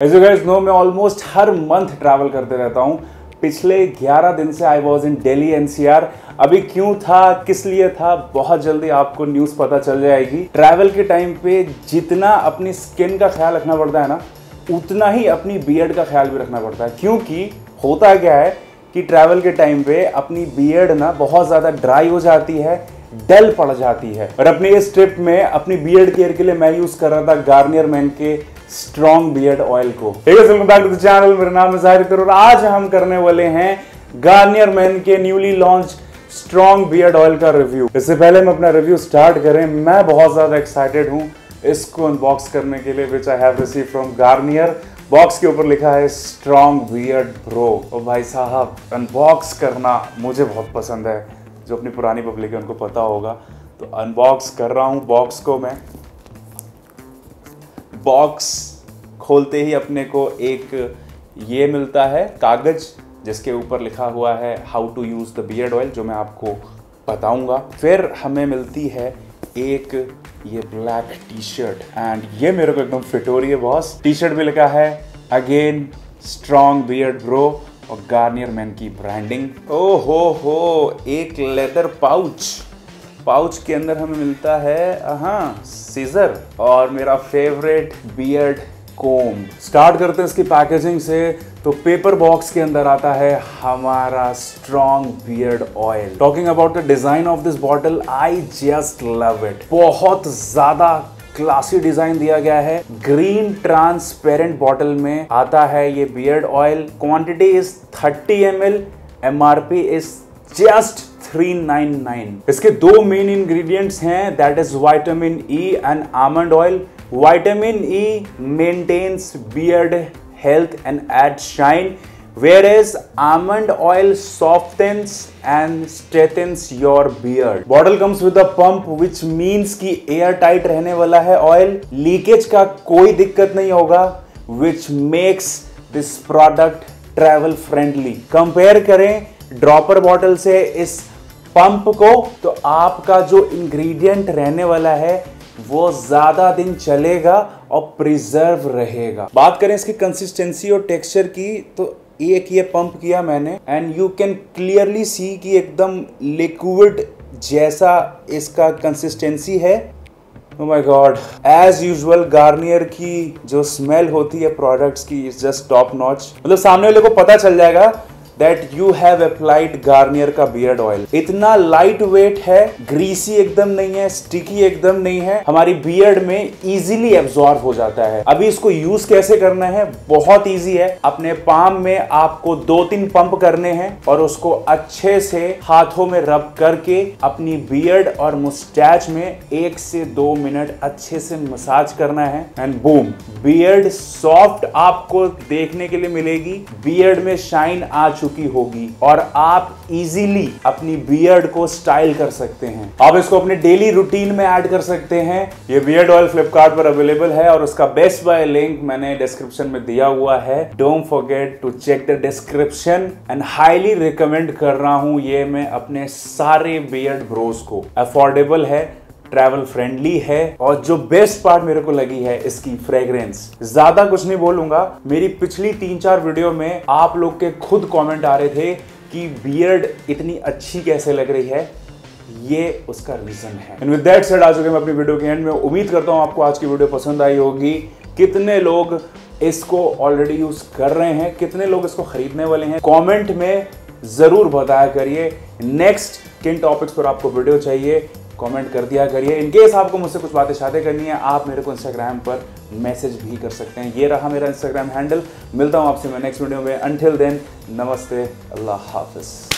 As you guys know, मैं almost हर month travel करते रहता हूँ। पिछले 11 दिन से I was in Delhi NCR अभी क्यों था किस लिए था बहुत जल्दी आपको न्यूज़ पता चल जाएगी। ट्रैवल के टाइम पे जितना अपनी स्किन का ख्याल रखना पड़ता है ना उतना ही अपनी बियर्ड का ख्याल भी रखना पड़ता है। क्योंकि होता क्या है कि ट्रैवल के टाइम पे अपनी बियर्ड ना बहुत ज़्यादा ड्राई हो जाती है डल पड़ जाती है। और अपने इस ट्रिप में अपनी बियर्ड केयर के लिए मैं यूज़ कर रहा था गार्नियर मैन के स्ट्रॉन्ग बियर्ड ऑयल को। चैनल मेरा नाम है ज़ाहिर और आज हम करने वाले हैं गार्नियर मैन के newly launch strong beard oil का रिव्यू इससे पहले हम अपना रिव्यू स्टार्ट करें। मैं बहुत ज़्यादा एक्साइटेड हूँ इसको अनबॉक्स करने के लिए which I have receive from Garnier box के ऊपर लिखा है स्ट्रॉन्ग बियर्ड ब्रो और भाई साहब अनबॉक्स करना मुझे बहुत पसंद है, जो अपनी पुरानी पब्लिक है, उनको पता होगा। तो अनबॉक्स कर रहा हूँ। बॉक्स को मैं बॉक्स खोलते ही अपने को एक ये मिलता है, कागज़, जिसके ऊपर लिखा हुआ है how to use the beard oil जो मैं आपको बताऊँगा। फिर हमें मिलती है एक ये ब्लैक टी शर्ट एंड ये मेरे को एकदम फिट हो रही है बॉस टी शर्ट भी लिखा है अगेन स्ट्रॉन्ग बियर्ड ब्रो और गार्नियर मैन की ब्रांडिंग ओ हो हो, एक लेदर पाउच पाउच के अंदर हमें मिलता है हाँ सीजर और मेरा फेवरेट बियर्ड कोम स्टार्ट करते हैं इसकी पैकेजिंग से तो पेपर बॉक्स के अंदर आता है हमारा strong beard oil talking about the design of this bottle I just love it बहुत ज़्यादा क्लासी डिज़ाइन दिया गया है। ग्रीन ट्रांसपेरेंट बॉटल में आता है ये beard oil quantity is 30 M L M R P is just 399. इसके दो मेन इंग्रेडिएंट्स हैं that is vitamin E and almond oil vitamin E maintains beard health and add shine whereas almond oil softens and strengthens your beard bottle comes with pump which means की air tight रहने वाला है oil leakage का कोई दिक्कत नहीं होगा which makes this product travel friendly compare करें ड्रॉपर बॉटल से इस पंप को तो आपका जो इंग्रेडिएंट रहने वाला है, वो ज़्यादा दिन चलेगा और प्रिजर्व रहेगा। बात करें इसकी कंसिस्टेंसी और टेक्सचर की तो एक ये पंप किया मैंने and you can clearly see कि एकदम लिक्विड जैसा इसका कंसिस्टेंसी है। My God as usual Garnier की जो स्मेल होती है प्रोडक्ट्स की इज़ जस्ट टॉप नॉच मतलब सामने वाले को पता चल जाएगा that you have applied Garnier का बियर्ड ऑयल इतना लाइट वेट है ग्रीसी एकदम नहीं है स्टिकी एकदम नहीं है, हमारी बियर्ड में इजीली एब्जॉर्ब हो जाता है। अभी इसको यूज़ कैसे करना है? बहुत इजी है। अपने पाम में आपको दो तीन पंप करने हैं और उसको अच्छे से हाथों में रब करके अपनी बियर्ड और मुस्टैच में एक से दो मिनट अच्छे से मसाज करना है एंड बूम बियर्ड सॉफ्ट आपको देखने के लिए मिलेगी। बियर्ड में शाइन आ चुकी चुकी होगी और आप इजीली अपनी बियर्ड को स्टाइल कर सकते हैं। आप इसको अपने डेली रूटीन में ऐड कर सकते हैं। ये बियर्ड ऑयल फ्लिपकार्ट पर अवेलेबल है और उसका बेस्ट बाय लिंक मैंने डिस्क्रिप्शन में दिया हुआ है। Don't forget to check the description and highly recommend कर रहा हूँ ये मैं अपने सारे बियर्ड ब्रोस को। अफोर्डेबल है ट्रैवल फ्रेंडली है और जो बेस्ट पार्ट मेरे को लगी है इसकी फ्रेग्रेंस ज़्यादा कुछ नहीं बोलूँगा। मेरी पिछली तीन चार वीडियो में आप लोग के खुद कमेंट आ रहे थे कि बियर्ड इतनी अच्छी कैसे लग रही है। ये उसका रीजन है। एंड विद दैट सेड आ चुके मैं अपनी वीडियो के एंड में उम्मीद करता हूँ आपको आज की वीडियो पसंद आई होगी। कितने लोग इसको ऑलरेडी यूज़ कर रहे हैं? कितने लोग इसको खरीदने वाले हैं? कमेंट में ज़रूर बताया करिए। नेक्स्ट किन टॉपिक्स पर आपको वीडियो चाहिए? कमेंट कर दिया करिए। इनकेस आपको मुझसे कुछ बातें शादी करनी है, आप मेरे को इंस्टाग्राम पर मैसेज भी कर सकते हैं। ये रहा मेरा इंस्टाग्राम हैंडल मिलता हूँ आपसे मैं नेक्स्ट वीडियो में। अनटिल देन नमस्ते। अल्लाह हाफिज़।